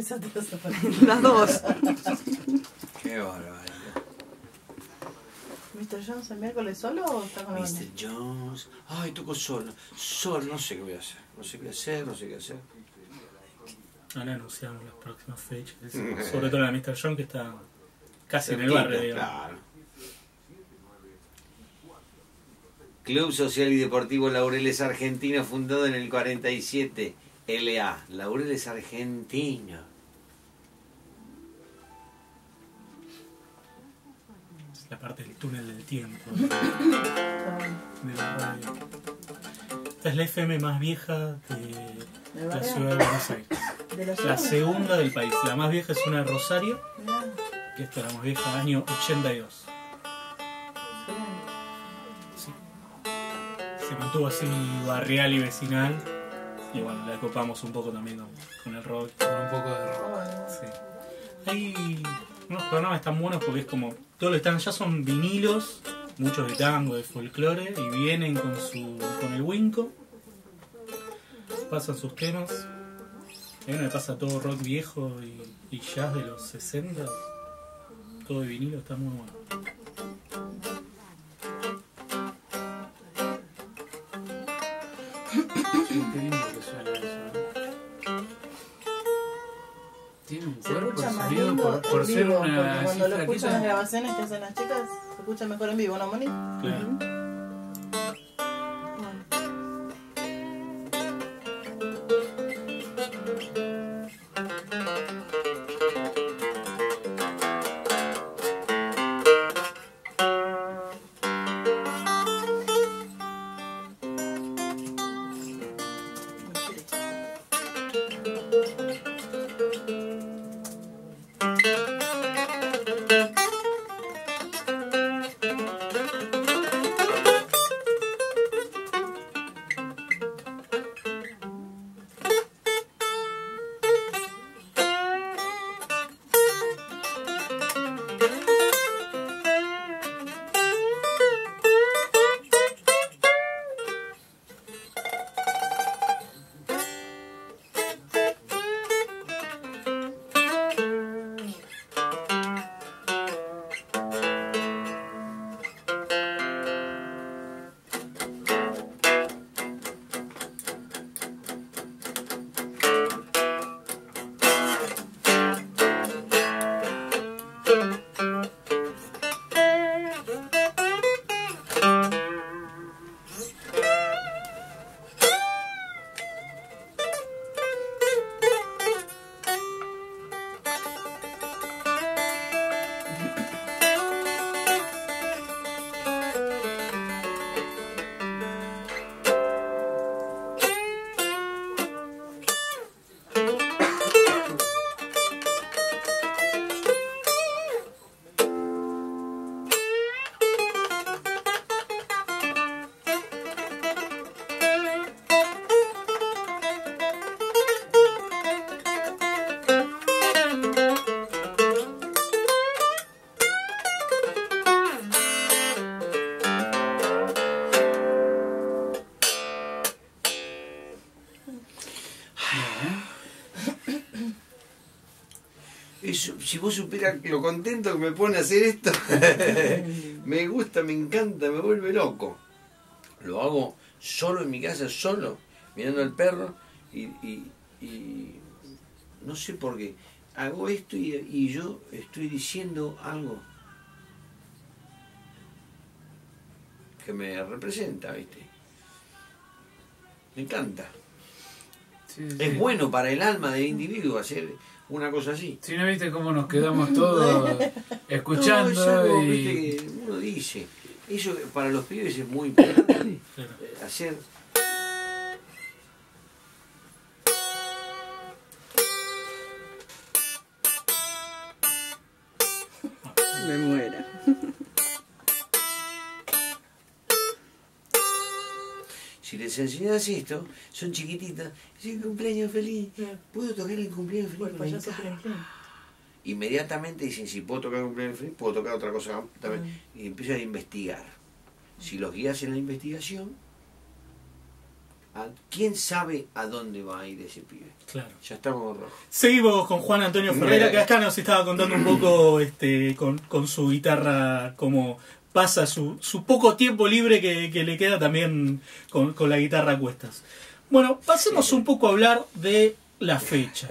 empezaste a soplar. Las dos. Qué bárbaro. ¿Mr. Jones el miércoles solo o está con la banda? Mr. Jones. Ay, toco solo. Solo, no sé qué voy a hacer. No sé qué hacer, no sé qué hacer. Ahora anunciamos las próximas fechas. Sobre todo la Mr. John que está casi en el barrio, digamos. Claro. Club Social y Deportivo Laureles Argentino, fundado en el 47. LA, Laureles Argentino. Es la parte del túnel del tiempo de la radio. Esta es la FM más vieja de ¿Del la ciudad de Buenos Aires. ¿De la segunda del país. La más vieja es una de Rosario, que esta es la más vieja, año 82. excelente. Sí. Se mantuvo así barrial y vecinal. Y bueno, la copamos un poco también con, con el rock. Con un poco de rock. Sí. Hay unos programas tan buenos porque es como. Todos están, ya son vinilos, muchos de tango, de folclore, y vienen con su con el winco, pasan sus temas. Hay uno que pasa todo rock viejo y, y jazz de los 60, todo de vinilo, está muy bueno. Tiene un Se cuerpo escucha más lindo por, por en ser vivo, una porque cuando lo escuchan las grabaciones que hacen las chicas, se escucha mejor en vivo, ¿no, Moni? Claro. Si vos supieras lo contento que me pone hacer esto, me gusta, me encanta, me vuelve loco. Lo hago solo en mi casa, solo, mirando al perro y, no sé por qué. Hago esto y yo estoy diciendo algo que me representa, ¿viste? Me encanta. Sí. Es bueno para el alma del individuo hacer una cosa así. Si no viste cómo nos quedamos todos No, es escuchando algo, y viste, uno dice. Eso para los pibes es muy importante. Eh, Hacer. Si les enseñas esto, son chiquititas, dicen cumpleaños feliz. ¿Puedo tocar el cumpleaños feliz? Clean Clean. Inmediatamente dicen, si puedo tocar el cumpleaños feliz, puedo tocar otra cosa también. Y empiezan a investigar. Si los guías en la investigación, quién sabe a dónde va a ir ese pibe. Claro. Ya estamos rojos. Seguimos con Juan Antonio Ferreira, que acá nos estaba contando un poco este, con, con su guitarra, cómo pasa su, su poco tiempo libre que, que le queda también con, con la guitarra a cuestas. Bueno, pasemos un poco a hablar de la fecha.